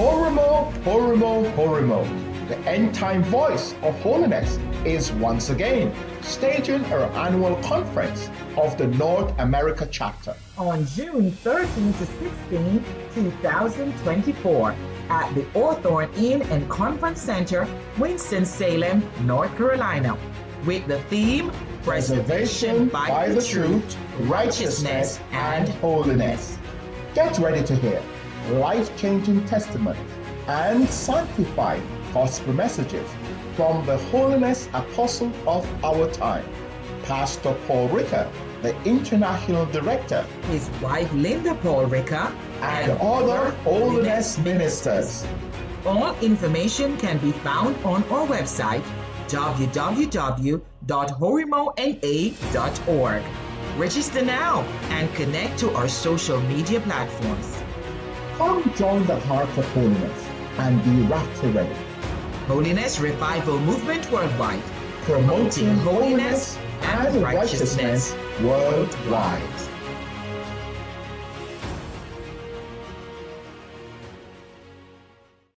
HOREMOW, HOREMOW, HOREMOW, the end time voice of holiness, is once again staging her annual conference of the North America chapter. On June 13 to 16, 2024 at the Hawthorne Inn and Conference Center, Winston-Salem, North Carolina, with the theme Preservation by, by the Truth, Righteousness, and Holiness. Get ready to hear life changing testimonies and sanctified gospel messages from the holiness apostle of our time, Pastor Paul Rika, the international director, his wife Linda Paul Rika, and, and other holiness ministers. All information can be found on our website www.horemowna.org. Register now and connect to our social media platforms. Come join the heart of holiness and be rapture ready. Holiness Revival Movement Worldwide, promoting holiness and righteousness worldwide.